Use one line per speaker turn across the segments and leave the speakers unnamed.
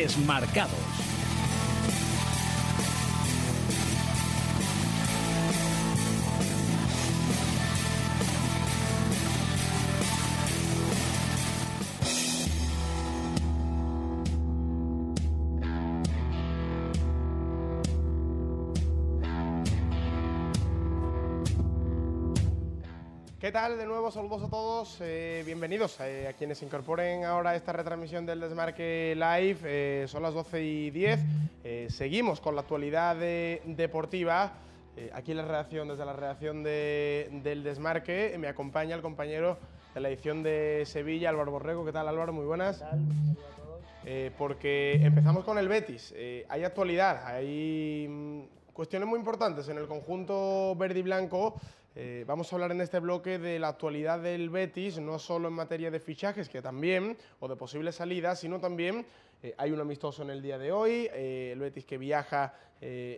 Desmarcados.
¿Qué tal? De nuevo, saludos a todos. eh, bienvenidos eh, a quienes se incorporen ahora a esta retransmisión del Desmarque Live. eh, son las 12 y 10. eh, seguimos con la actualidad de- deportiva. aquí en la redacción, desde la redacción de- del Desmarque, me acompaña el compañero de la edición de Sevilla, Álvaro Borrego. ¿Qué tal, Álvaro? Muy buenas. Eh, porque empezamos con el Betis. Eh, hay actualidad, hay mm, cuestiones muy importantes en el conjunto verde y blanco. Eh, vamos a hablar en este bloque de la actualidad del Betis, no solo en materia de fichajes, que también, o de posibles salidas, sino también eh, hay un amistoso en el día de hoy, eh, el Betis que viaja,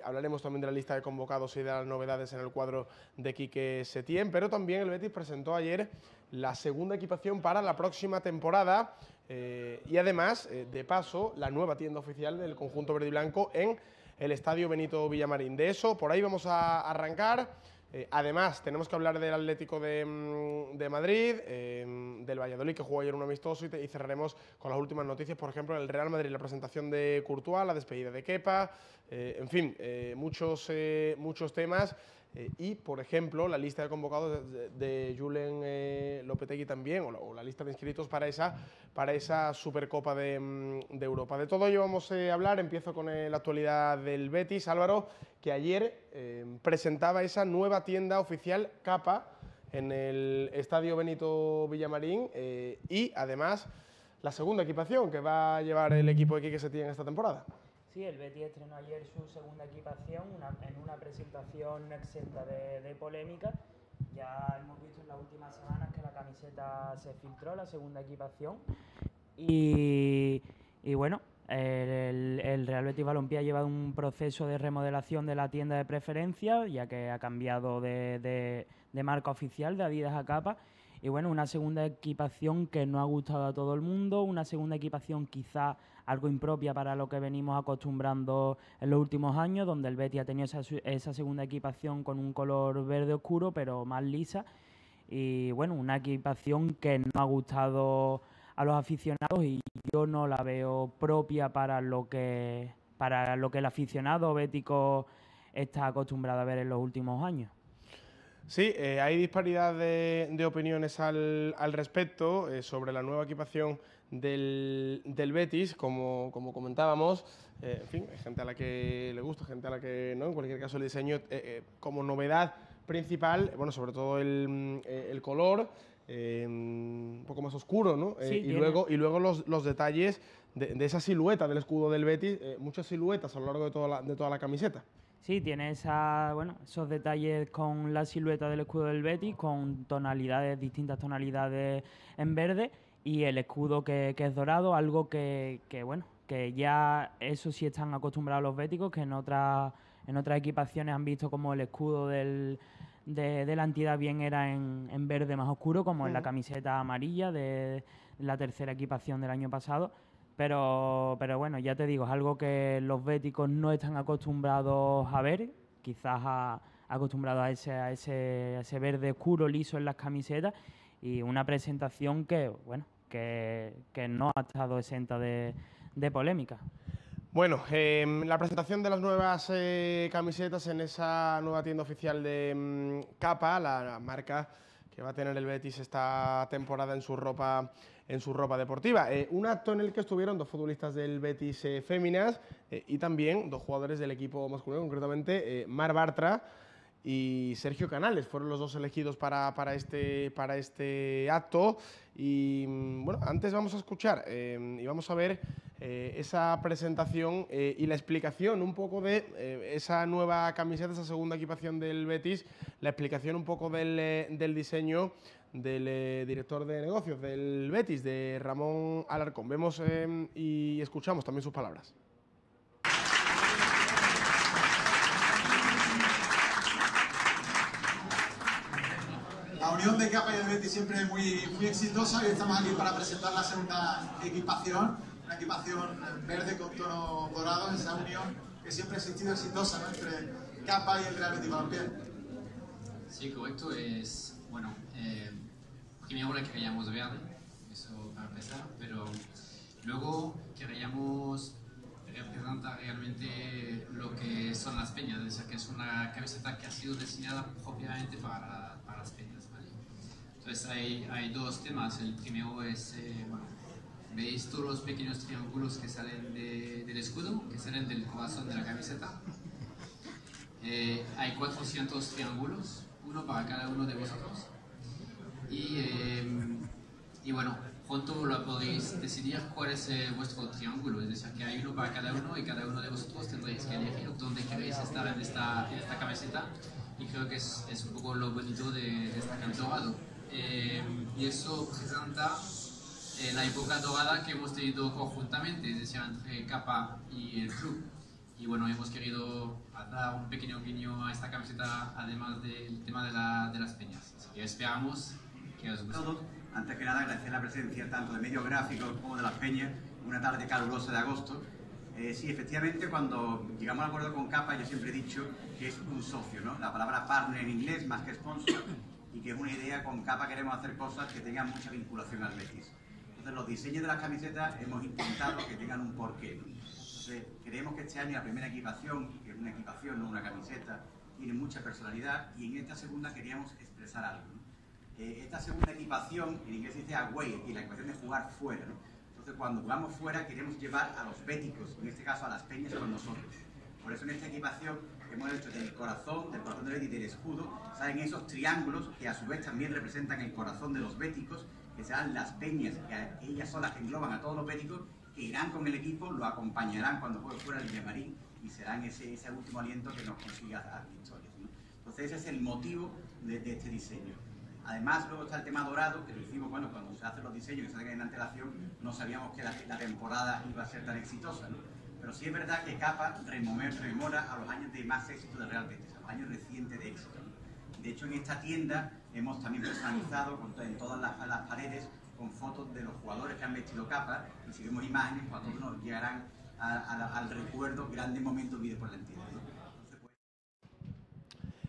hablaremos también de la lista de convocados y de las novedades en el cuadro de Quique Setién, pero también el Betis presentó ayer la segunda equipación para la próxima temporada y además, de paso, la nueva tienda oficial del conjunto verde y blanco en el Estadio Benito Villamarín. De eso, por ahí vamos a arrancar. Eh, además, tenemos que hablar del Atlético de, mm, Madrid, eh, del Valladolid, que jugó ayer un amistoso, y, cerraremos con las últimas noticias, por ejemplo, el Real Madrid, la presentación de Courtois, la despedida de Kepa, eh, en fin, eh, muchos, muchos temas. Eh, y, por ejemplo, la lista de convocados de, de Julen eh, Lopetegui también, o la, lista de inscritos para esa, para esa Supercopa de, mm, Europa. De todo ello vamos eh, a hablar. Empiezo con la actualidad del Betis, Álvaro, que ayer presentaba esa nueva tienda oficial Capa en el Estadio Benito Villamarín y, además, la segunda equipación que va a llevar el equipo de Quique Setién esta temporada.
Sí, el Betis estrenó ayer su segunda equipación en una presentación exenta de, de polémica. Ya hemos visto en las últimas semanas que la camiseta se filtró, la segunda equipación. Y, bueno, el, Real Betis Balompié ha llevado un proceso de remodelación de la tienda de preferencia, ya que ha cambiado de, de- de marca oficial de Adidas a capa. Y bueno, una segunda equipación que no ha gustado a todo el mundo, una segunda equipación quizá algo impropia para lo que venimos acostumbrando en los últimos años, donde el Betis ha tenido esa, esa segunda equipación con un color verde oscuro, pero más lisa. Y bueno, una equipación que no ha gustado a los aficionados y yo no la veo propia para lo que, para lo que el aficionado bético está acostumbrado a ver en los últimos años.
Sí, eh, hay disparidad de, de opiniones al, al respecto eh, sobre la nueva equipación del, del Betis, como, como comentábamos. Eh, en fin, hay gente a la que le gusta, gente a la que no. En cualquier caso, el diseño eh, eh, como novedad principal, bueno, sobre todo el, eh, el color. eh, un poco más oscuro, ¿no? Eh,
Sí,
y, luego, y luego los, los detalles de, de esa silueta del escudo del Betis, eh, muchas siluetas a lo largo de toda la, de toda la camiseta.
Sí, tiene esa, bueno, esos detalles con la silueta del escudo del Betis, con tonalidades, distintas tonalidades en verde y el escudo que, que es dorado, algo que, que, bueno, que ya eso sí están acostumbrados los béticos, que en otras, en otras equipaciones han visto como el escudo del, de, de la entidad bien era en, en verde más oscuro, como en la camiseta amarilla de la tercera equipación del año pasado. Pero, pero bueno, ya te digo, es algo que los béticos no están acostumbrados a ver, quizás a- acostumbrados a ese, a, ese, a ese verde oscuro liso en las camisetas y una presentación que, bueno, que, que no ha estado exenta de, de polémica.
Bueno, eh, la presentación de las nuevas eh, camisetas en esa nueva tienda oficial de mm, Capa, la, la marca que va a tener el Betis esta temporada en su ropa, en su ropa deportiva. Eh, un acto en el que estuvieron dos futbolistas del Betis eh, féminas eh, y también dos jugadores del equipo masculino, concretamente eh, Mar Bartra y Sergio Canales fueron los dos elegidos para, para este, para este acto. Y mm, bueno, antes vamos a escuchar y vamos a ver eh, esa presentación eh, y la explicación un poco de eh, esa nueva camiseta, esa segunda equipación del Betis, la explicación un poco del, eh, del diseño del eh, director de negocios del Betis, de Ramón Alarcón. Vemos eh, y escuchamos también sus palabras.
La unión de Capa y el Betis siempre es muy, muy exitosa y estamos aquí para presentar la segunda equipación. Una equipación verde con tonos dorados, esa unión que siempre ha existido exitosa ¿no? entre Capa y el Real Betis Balompié.
Sí, correcto. Es, bueno, eh, primero le queríamos verde, eso para empezar, pero luego queríamos representar realmente lo que son las peñas, es decir, que es una camiseta que ha sido diseñada propiamente para, para las peñas. ¿vale? Entonces hay, hay, dos temas. El primero es, eh, bueno, veis todos los pequeños triángulos que salen de, del escudo, que salen del corazón de la camiseta. Eh, hay 400 triángulos, uno para cada uno de vosotros. Y, eh, y bueno, pronto lo podéis decidir cuál es eh, vuestro triángulo, es decir, que hay uno para cada uno y cada uno de vosotros tendréis que elegir dónde queréis estar en esta, en esta camiseta y creo que es, es un poco lo bonito de, de este canto dorado. Eh, y eso presenta eh, la época dorada que hemos tenido conjuntamente, es decir, entre Capa y el club. Y bueno, hemos querido dar un pequeño guiño a esta camiseta, además del tema de, la, de las peñas. Así que esperamos que os guste.
Antes que nada, agradecer la presencia tanto de medios gráficos como de las peñas, una tarde calurosa de agosto. Eh, sí, efectivamente, cuando llegamos al acuerdo con Capa, yo siempre he dicho que es un socio, ¿no? La palabra partner en inglés más que sponsor, y que es una idea, con Capa queremos hacer cosas que tengan mucha vinculación al Betis. Entonces, los diseños de las camisetas hemos intentado que tengan un porqué. Entonces, creemos que este año la primera equipación, que es una equipación, no una camiseta, tiene mucha personalidad, y en esta segunda queríamos expresar algo. ¿no? Eh, esta segunda equipación, en inglés dice away, y la equipación de jugar fuera. ¿no? Entonces, cuando jugamos fuera, queremos llevar a los béticos, en este caso a las peñas, con nosotros. Por eso en esta equipación hemos hecho del corazón, del corazón del Betis y del escudo, salen esos triángulos que a su vez también representan el corazón de los béticos, que serán las peñas, que ellas son las que engloban a todos los béticos, que irán con el equipo, lo acompañarán cuando juegue fuera el Villamarín y serán ese, ese último aliento que nos consiga dar victorias. ¿no? Entonces ese es el motivo de, de este diseño. Además, luego está el tema dorado, que lo hicimos, bueno, cuando se hacen los diseños que se hacen en antelación, no sabíamos que la, la, temporada iba a ser tan exitosa, ¿no? Pero sí es verdad que Capa rememora a los años de más éxito del Real Betis, a los años recientes de éxito. ¿no? De hecho, en esta tienda hemos también personalizado con, en todas las, paredes con fotos de los jugadores que han vestido Capa, y si vemos imágenes, pues a todos nos llegarán al recuerdo grandes momentos vividos por la entidad.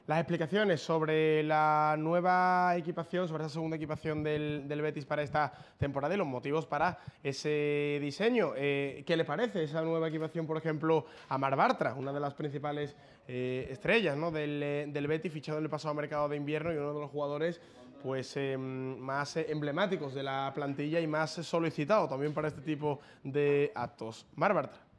Las explicaciones sobre la nueva equipación, sobre esa segunda equipación del, del Betis para esta temporada y los motivos para ese diseño. Eh, ¿Qué le parece esa nueva equipación, por ejemplo, a Mar Bartra, una de las principales eh, estrellas del, del, Betis, fichado en el pasado mercado de invierno y uno de los jugadores pues, eh, más emblemáticos de la plantilla y más solicitado también para este tipo de actos? Mar Bartra.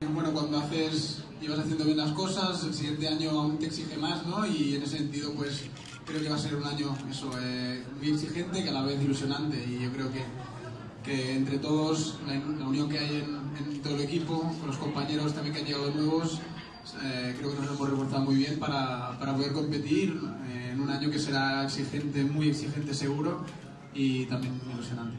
Bueno, cuando haces, llevas haciendo bien las cosas, el siguiente año aún te exige más, ¿no? Y en ese sentido, pues creo que va a ser un año eh, muy exigente que a la vez ilusionante. Y yo creo que, que entre todos, la, unión que hay en, todo el equipo, con los compañeros también que han llegado nuevos, eh, creo que nos hemos reforzado muy bien para, para poder competir en un año que será exigente, muy exigente seguro y también ilusionante.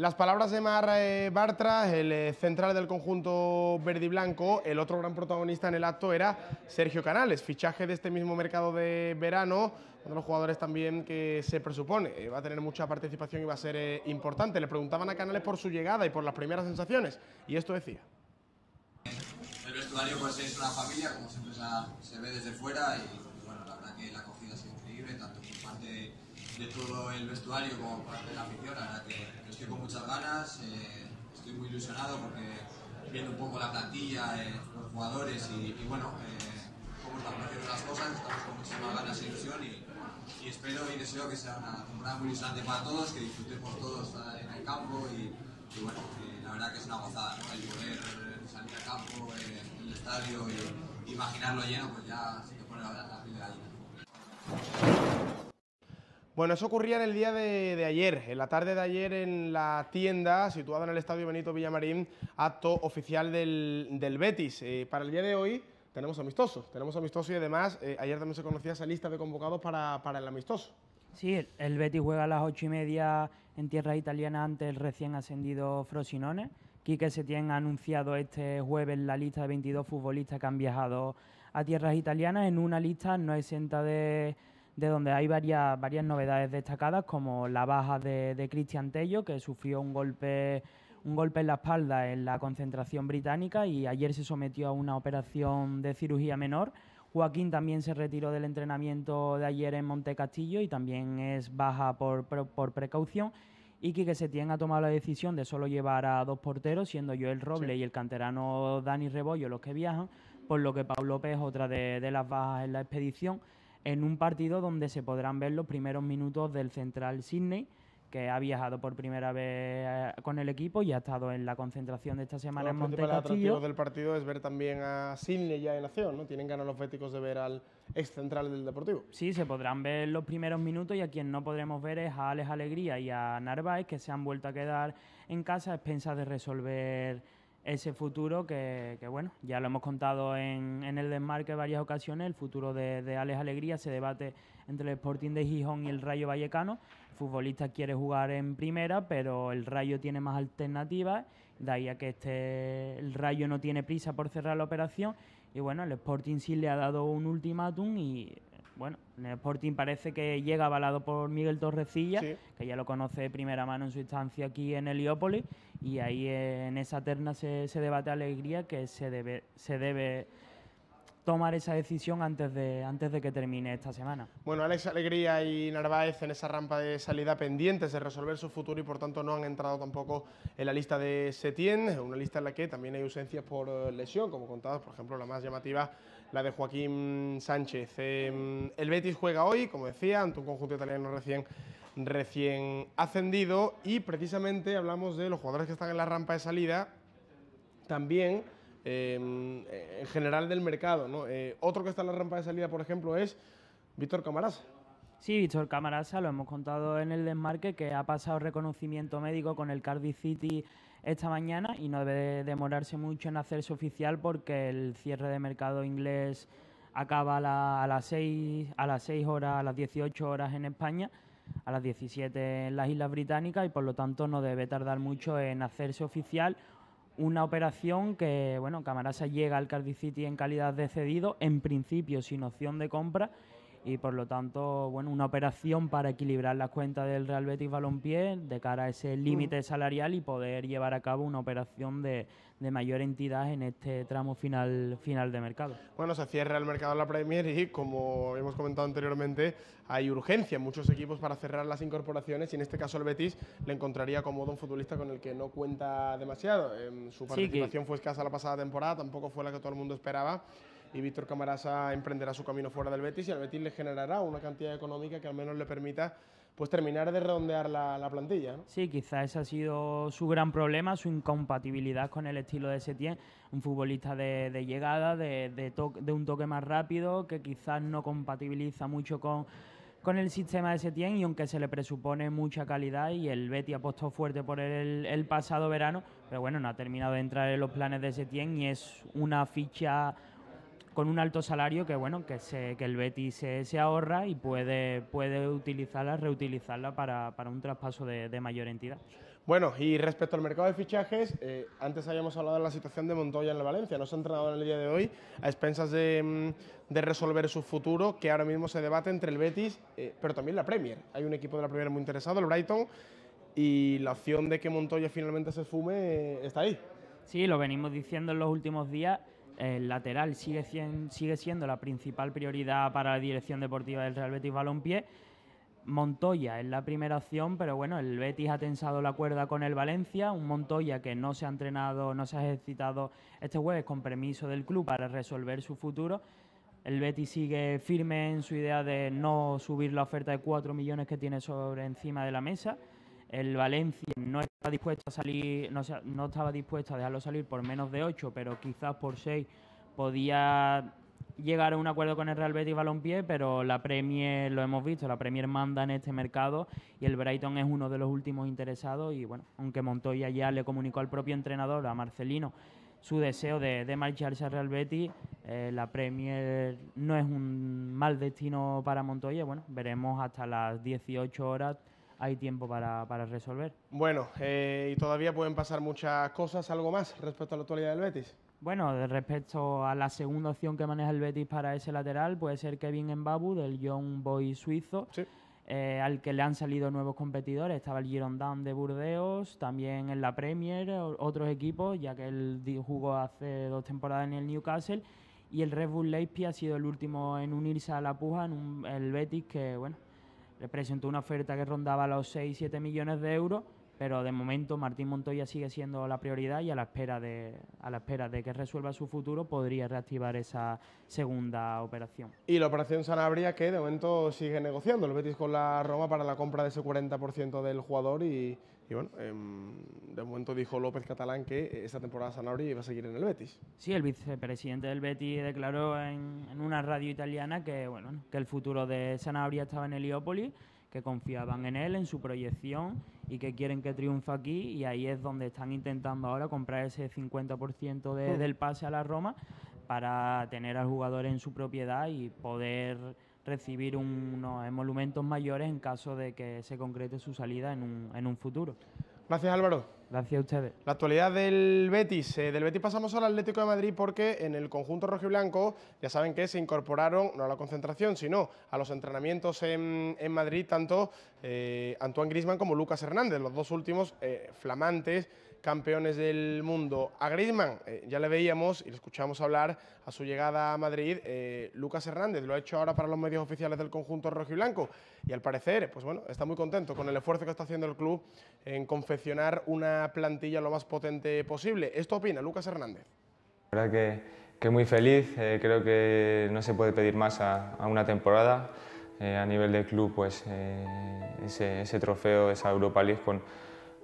Las palabras de Mar eh, Bartra, el eh, central del conjunto verde y blanco, el otro gran protagonista en el acto era Sergio Canales, fichaje de este mismo mercado de verano, uno de los jugadores también que se presupone eh, va a tener mucha participación y va a ser importante. Le preguntaban a Canales por su llegada y por las primeras sensaciones, y esto decía.
El vestuario pues es una familia, como siempre se, ve desde fuera, y bueno, la verdad que la acogida sido increíble, tanto por parte de, de todo el vestuario como parte de la afición, estoy con muchas ganas, eh, estoy muy ilusionado porque viendo un poco la plantilla, eh, los jugadores y, bueno, eh, cómo están haciendo las cosas, estamos con muchísimas ganas e ilusión y, espero y deseo que sea una temporada muy ilusionante para todos, que disfrutemos todos en el campo y, bueno, la verdad que es una gozada. El poder salir al campo, el estadio y imaginarlo lleno, pues ya se te pone la, la piel de gallina.
Bueno, eso ocurría en el día de, de, ayer, en la tarde de ayer en la tienda situada en el Estadio Benito Villamarín, acto oficial del, del Betis. Eh, para el día de hoy tenemos amistosos, tenemos amistosos y además eh, ayer también se conocía esa lista de convocados para, para el amistoso.
Sí, el, el Betis juega a las ocho y media en tierra italiana ante el recién ascendido Frosinone. Quique Setién ha anunciado este jueves la lista de 22 futbolistas que han viajado a tierras italianas en una lista no exenta de de donde hay varias, varias novedades destacadas, como la baja de, de Cristian Tello, que sufrió un golpe, un golpe en la espalda en la concentración británica y ayer se sometió a una operación de cirugía menor. Joaquín también se retiró del entrenamiento de ayer en Monte Castillo y también es baja por, por, por precaución. Y que Setién ha tomado la decisión de solo llevar a dos porteros, siendo Joel Roble y el canterano Dani Rebollo los que viajan, por lo que Pablo López es otra de, de las bajas en la expedición, en un partido donde se podrán ver los primeros minutos del central Sydney, que ha viajado por primera vez eh, con el equipo y ha estado en la concentración de esta semana en
Los
Monte
principales
Castillo.
atractivos del partido es ver también a Sidney ya en acción, ¿no? Tienen ganas los béticos de ver al ex central del Deportivo.
Sí, se podrán ver los primeros minutos y a quien no podremos ver es a Alex Alegría y a Narváez, que se han vuelto a quedar en casa a expensas de resolver ese futuro que, bueno, ya lo hemos contado en, en el desmarque varias ocasiones, el futuro de, de Alex Alegría se debate entre el Sporting de Gijón y el Rayo Vallecano. El futbolista quiere jugar en primera, pero el Rayo tiene más alternativas, de ahí a que este, el Rayo no tiene prisa por cerrar la operación. Y bueno, el Sporting sí le ha dado un ultimátum y bueno, el Sporting parece que llega avalado por Miguel Torrecilla,
Sí.
que ya lo conoce de primera mano en su instancia aquí en Heliópolis, y ahí en esa terna se, se debate alegría que se debe, se debe tomar esa decisión antes de, antes de que termine esta semana.
Bueno, Alex Alegría y Narváez en esa rampa de salida pendientes de resolver su futuro y por tanto no han entrado tampoco en la lista de Setién, una lista en la que también hay ausencias por eh, lesión, como contados, por ejemplo, la más llamativa, la de Joaquín Sánchez. Eh, el Betis juega hoy, como decía, ante un conjunto italiano recién, recién ascendido y precisamente hablamos de los jugadores que están en la rampa de salida, también eh, en general del mercado. Eh, otro que está en la rampa de salida, por ejemplo, es Víctor Camarasa.
Sí, Víctor Camarasa, lo hemos contado en el desmarque, que ha pasado reconocimiento médico con el Cardiff City esta mañana y no debe demorarse mucho en hacerse oficial porque el cierre de mercado inglés acaba a, la- a las 6 a las 6 horas, a las 18 horas en España, a las 17 en las Islas Británicas y por lo tanto no debe tardar mucho en hacerse oficial una operación que, bueno, Camarasa llega al Cardiff City en calidad de cedido, en principio sin opción de compra, y por lo tanto, bueno, una operación para equilibrar las cuentas del Real Betis Balompié de cara a ese límite salarial y poder llevar a cabo una operación de, de mayor entidad en este tramo final, final de mercado.
Bueno, se cierra el mercado de la Premier y, como hemos comentado anteriormente, hay urgencia en muchos equipos para cerrar las incorporaciones y en este caso el Betis le encontraría cómodo un futbolista con el que no cuenta demasiado. Em, su
Sí, que-
participación fue escasa la pasada temporada, tampoco fue la que todo el mundo esperaba y Víctor Camarasa emprenderá su camino fuera del Betis y al Betis le generará una cantidad económica que al menos le permita pues terminar de redondear la, la plantilla.
Sí, quizás ese ha sido su gran problema, su incompatibilidad con el estilo de Setién, un futbolista de, llegada, de un toque más rápido, que quizás no compatibiliza mucho con, con el sistema de Setién y aunque se le presupone mucha calidad y el Betty apostó fuerte por él el, el pasado verano, pero bueno, no ha terminado de entrar en los planes de Setién y es una ficha con un alto salario que bueno que se, que el Betis se, se ahorra y puede puede utilizarla reutilizarla para, para un traspaso de, de mayor entidad
Bueno, y respecto al mercado de fichajes, eh, antes habíamos hablado de la situación de Montoya en el Valencia. No se ha entrenado en el día de hoy a expensas de, mm, de resolver su futuro, que ahora mismo se debate entre el Betis, eh, pero también la Premier. Hay un equipo de la Premier muy interesado, el Brighton, y la opción de que Montoya finalmente se esfume eh, está ahí.
sí lo venimos diciendo en los últimos días el lateral sigue, sigue siendo la principal prioridad para la dirección deportiva del Real Betis Balompié Montoya es la primera opción, pero bueno, el Betis ha tensado la cuerda con el Valencia, un Montoya que no se ha entrenado, no se ha ejercitado este jueves con permiso del club para resolver su futuro. El Betis sigue firme en su idea de no subir la oferta de 4 millones que tiene sobre encima de la mesa. El Valencia no está dispuesto a salir, no, estaba dispuesto a dejarlo salir por menos de 8, pero quizás por 6 podía llegar a un acuerdo con el Real Betis Balompié, pero la Premier, lo hemos visto, la Premier manda en este mercado y el Brighton es uno de los últimos interesados y bueno, aunque Montoya ya le comunicó al propio entrenador, a Marcelino, su deseo de, de marcharse al Real Betis, eh, la Premier no es un mal destino para Montoya, bueno, veremos hasta las 18 horas, hay tiempo para, para resolver.
Bueno, eh, y todavía pueden pasar muchas cosas. ¿Algo más respecto a la actualidad del Betis?
Bueno, respecto a la segunda opción que maneja el Betis para ese lateral, puede ser Kevin Mbabu del Young Boy suizo, eh, al que le han salido nuevos competidores. Estaba el Girondin de Burdeos, también en la Premier, otros equipos, ya que él jugó hace dos temporadas en el Newcastle. Y el Red Bull Leipzig ha sido el último en unirse a la puja, en el Betis, que bueno, le presentó una oferta que rondaba los 6-7 millones de euros pero de momento Martín Montoya sigue siendo la prioridad y a la espera de a la espera de que resuelva su futuro podría reactivar esa segunda operación.
Y la operación Sanabria que de momento sigue negociando el Betis con la Roma para la compra de ese 40% del jugador y, bueno, em, de momento dijo López Catalán que esta temporada Sanabria iba a seguir en el Betis.
Sí, el vicepresidente del Betis declaró en, en una radio italiana que bueno, que el futuro de Sanabria estaba en Heliópolis que confiaban en él, en su proyección y que quieren que triunfe aquí y ahí es donde están intentando ahora comprar ese 50% de, del pase a la Roma para tener al jugador en su propiedad y poder recibir unos emolumentos mayores en caso de que se concrete su salida en un, en un futuro.
Gracias Álvaro.
Gracias a ustedes.
La actualidad del Betis. Eh, del Betis pasamos al Atlético de Madrid porque en el conjunto rojiblanco ya saben que se incorporaron no a la concentración, sino a los entrenamientos en, Madrid tanto eh, Antoine Grisman como Lucas Hernández, los dos últimos eh, flamantes campeones del mundo. A Griezmann eh, ya le veíamos y le escuchamos hablar a su llegada a Madrid. Eh, Lucas Hernández lo ha hecho ahora para los medios oficiales del conjunto rojo y blanco y al parecer, pues bueno, está muy contento con el esfuerzo que está haciendo el club en confeccionar una plantilla lo más potente posible. ¿Esto opina Lucas Hernández?
La verdad que, que muy feliz, eh, creo que no se puede pedir más a, una temporada. a nivel del club, pues ese trofeo, esa Europa League con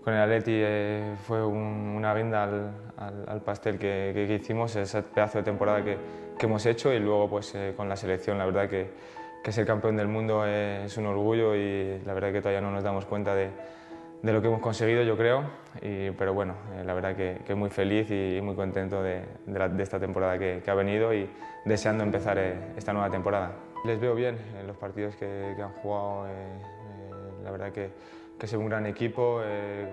con el Atleti eh, fue una venda al, pastel que, hicimos, ese pedazo de temporada que, hemos hecho y luego pues eh, con la selección, la verdad que, ser campeón del mundo es un orgullo y la verdad que todavía no nos damos cuenta de, lo que hemos conseguido, yo creo, pero bueno, eh, la verdad que, muy feliz y, muy contento de, esta temporada que, ha venido y deseando empezar esta nueva temporada. Les veo bien en los partidos que, han jugado, la verdad que que un gran equipo eh,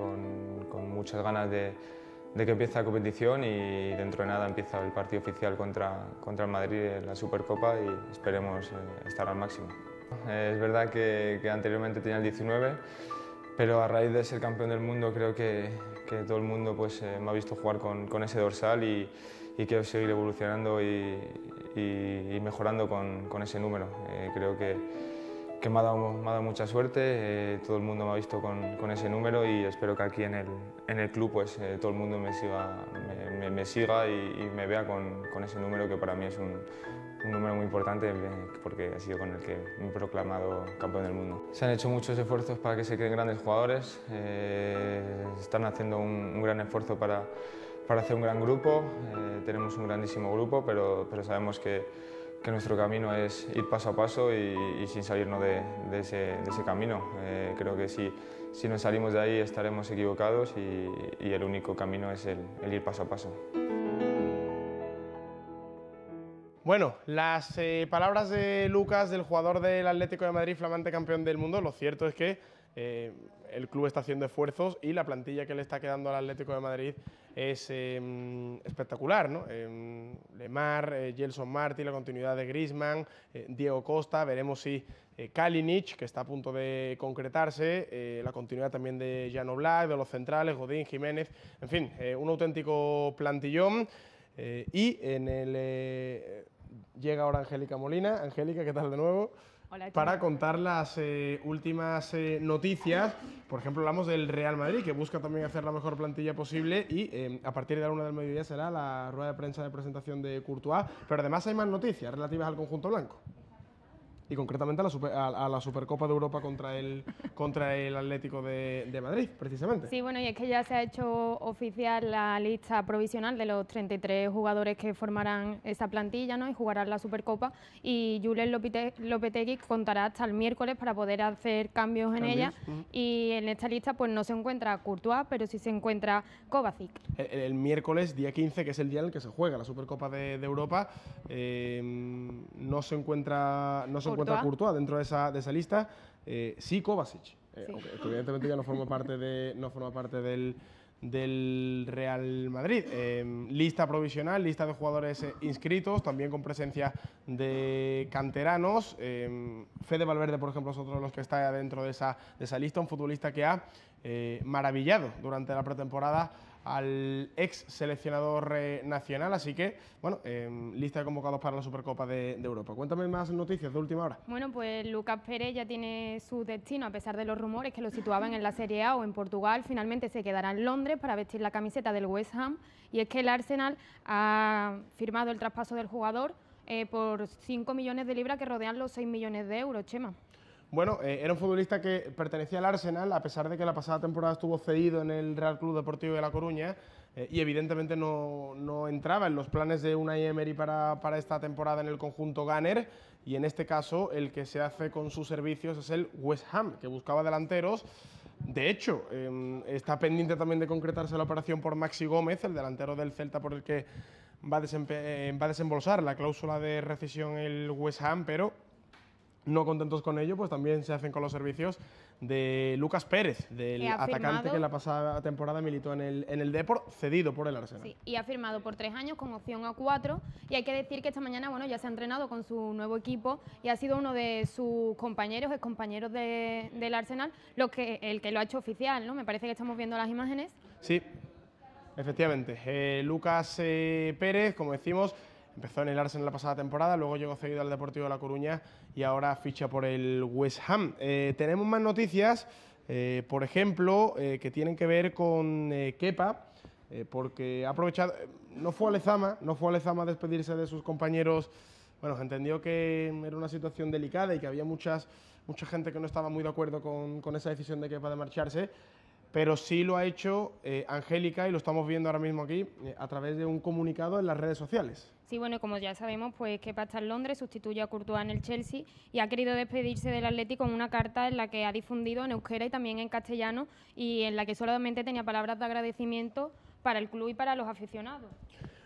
con, muchas ganas de, que empiece la competición y dentro de nada empieza el partido oficial contra, contra el Madrid en la Supercopa y esperemos eh, estar al máximo. es verdad que, anteriormente tenía el 19, pero a raíz de ser campeón del mundo creo que, que todo el mundo pues, eh, me ha visto jugar con, con ese dorsal y, y, quiero seguir evolucionando y, y mejorando con, con, ese número. creo que que me ha dado, mucha suerte, eh, todo el mundo me ha visto con, ese número y espero que aquí en el, club pues, eh, todo el mundo me siga, me, y, me vea con, ese número que para mí es un, un, número muy importante eh, porque ha sido con el que me he proclamado campeón del mundo. Se han hecho muchos esfuerzos para que se queden grandes jugadores, están haciendo un, gran esfuerzo para, hacer un gran grupo, tenemos un grandísimo grupo pero sabemos que que nuestro camino es ir paso a paso y, sin salirnos de, ese, camino. Eh, creo que si, si nos salimos de ahí estaremos equivocados y, el único camino es el, ir paso a paso.
Bueno, las eh, palabras de Lucas, del jugador del Atlético de Madrid, flamante campeón del mundo, lo cierto es que eh, el club está haciendo esfuerzos y la plantilla que le está quedando al Atlético de Madrid es em, espectacular. ¿no? Eh, Lemar, eh, Gelson Martí, la continuidad de Grisman, eh, Diego Costa, veremos si Kalinic, que está a punto de concretarse, la continuidad también de Jan Black, de los centrales, Godín, Jiménez, en fin, un auténtico plantillón. y en el llega ahora Angélica Molina. Angélica, ¿qué tal de nuevo? Para contar las eh, últimas eh, noticias. Por ejemplo, hablamos del Real Madrid, que busca también hacer la mejor plantilla posible y eh, a partir de la una del mediodía será la rueda de prensa de presentación de Courtois. Pero además hay más noticias relativas al conjunto blanco y concretamente a la, Supercopa de Europa contra el, contra el Atlético de, Madrid, precisamente.
Sí, bueno, y es que ya se ha hecho oficial la lista provisional de los 33 jugadores que formarán esa plantilla ¿no? y jugarán la Supercopa y Julen Lopetegui contará hasta el miércoles para poder hacer cambios en ella y en esta lista pues no se encuentra Courtois, pero sí se encuentra Kovacic.
El, miércoles, día 15, que es el día en el que se juega la Supercopa de, Europa, eh, no se encuentra... No se encuentra Courtois dentro de esa, de esa lista, eh, sí Kovacic, eh, evidentemente ya no forma parte, de, no forma parte del, del Real Madrid. Em, lista provisional, lista de jugadores eh, inscritos, también con presencia de canteranos. Eh, Fede Valverde, por ejemplo, es otro de los que está dentro de esa, de esa lista, un futbolista que ha eh, maravillado durante la pretemporada al ex seleccionador eh, nacional. Así que, bueno, em, lista de convocados para la Supercopa de, Europa. Cuéntame más noticias de última hora.
Bueno, pues Lucas Pérez ya tiene su destino, a pesar de los rumores que lo situaban en la Serie A o en Portugal. Finalmente se quedará en Londres para vestir la camiseta del West Ham. Y es que el Arsenal ha firmado el traspaso del jugador eh, por 5 millones de libras que rodean los 6 millones de euros, Chema.
Bueno, eh, era un futbolista que pertenecía al Arsenal, a pesar de que la pasada temporada estuvo cedido en el Real Club Deportivo de La Coruña eh, y evidentemente no, entraba en los planes de Unai Emery para, para esta temporada en el conjunto Gunner y en este caso el que se hace con sus servicios es el West Ham, que buscaba delanteros. De hecho, em, está pendiente también de concretarse la operación por Maxi Gómez, el delantero del Celta por el que va a, eh, va a desembolsar la cláusula de rescisión el West Ham, pero no contentos con ello, pues también se hacen con los servicios de Lucas Pérez, del atacante que la pasada temporada militó en el, en el Deport, cedido por el Arsenal.
Sí, y ha firmado por tres años con opción a cuatro. Y hay que decir que esta mañana bueno, ya se ha entrenado con su nuevo equipo y ha sido uno de sus compañeros, ex compañeros del Arsenal, lo que, el que lo ha hecho oficial. ¿no? Me parece que estamos viendo las imágenes.
Sí, efectivamente. Eh, Lucas eh, Pérez, como decimos, Empezó en el Arsenal la pasada temporada, luego llegó cedido al Deportivo de La Coruña y ahora ficha por el West Ham. Eh, tenemos más noticias, eh, por ejemplo, eh, que tienen que ver con Kepa, porque ha aprovechado, no fue a Lezama, no fue a Lezama a despedirse de sus compañeros. Bueno, entendió que era una situación delicada y que había muchas, mucha gente que no estaba muy de acuerdo con, con esa decisión de Kepa de marcharse pero sí lo ha hecho Angélica y lo estamos viendo ahora mismo aquí a través de un comunicado en las redes sociales.
Sí, bueno, como ya sabemos, pues Kepa está en Londres, sustituye a Courtois en el Chelsea y ha querido despedirse del Atlético con una carta en la que ha difundido en euskera y también en castellano y en la que solamente tenía palabras de agradecimiento para el club y para los aficionados.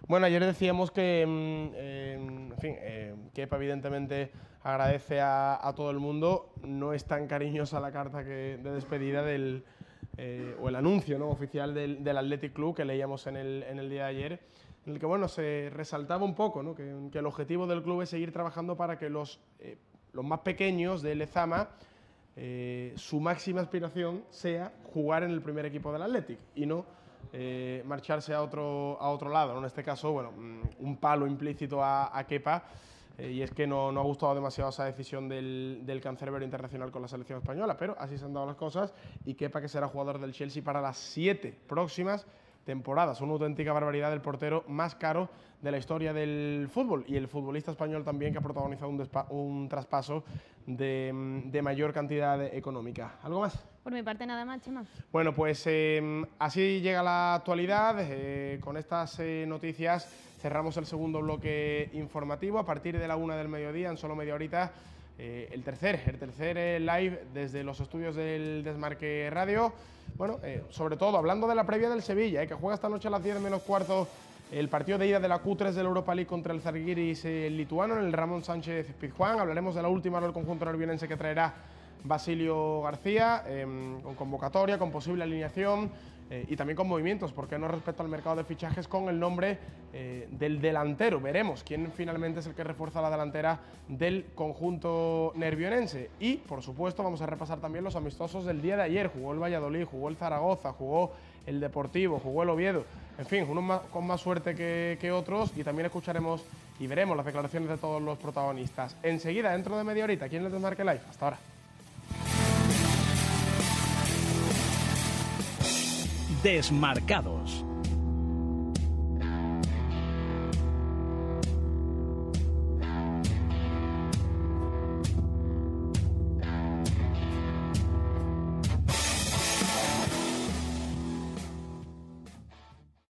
Bueno, ayer decíamos que, mm, en fin, eh, Kepa evidentemente agradece a, todo el mundo. No es tan cariñosa la carta que, de despedida del, eh, o el anuncio ¿no? oficial del, del Athletic Club que leíamos en el, en el día de ayer en el que bueno, se resaltaba un poco ¿no? que, el objetivo del club es seguir trabajando para que los, eh, los más pequeños de Lezama, eh, su máxima aspiración sea jugar en el primer equipo del Athletic y no eh, marcharse a otro, a otro lado. En este caso, bueno, mm, un palo implícito a, a Kepa. y es que no, no, ha gustado demasiado esa decisión del, del cancerbero internacional con la selección española, pero así se han dado las cosas y Kepa que será jugador del Chelsea para las siete próximas temporadas. Una auténtica barbaridad del portero más caro de la historia del fútbol y el futbolista español también que ha protagonizado un, traspaso de, mayor cantidad económica. ¿Algo más?
Por mi parte nada más, Chema.
Bueno, pues em, así llega la actualidad. Eh, con estas eh, noticias cerramos el segundo bloque informativo. A partir de la una del mediodía, en solo media horita, eh, el tercer, el tercer eh, live desde los estudios del Desmarque Radio. Bueno, eh, sobre todo hablando de la previa del Sevilla, que juega esta noche a las 10 menos cuarto el partido de ida de la Q3 del Europa League contra el Zarguiris lituano en el Ramón Sánchez Pizjuán. Hablaremos de la última del conjunto nervionense que traerá Basilio García, em, con convocatoria, con posible alineación. Eh, y también con movimientos, porque no respecto al mercado de fichajes con el nombre eh, del delantero. Veremos quién finalmente es el que refuerza la delantera del conjunto nervionense. Y, por supuesto, vamos a repasar también los amistosos del día de ayer. Jugó el Valladolid, jugó el Zaragoza, jugó el Deportivo, jugó el Oviedo. En fin, unos con más suerte que, que otros y también escucharemos y veremos las declaraciones de todos los protagonistas. Enseguida, dentro de media horita, ¿quién les desmarque live? Hasta ahora.
Desmarcados.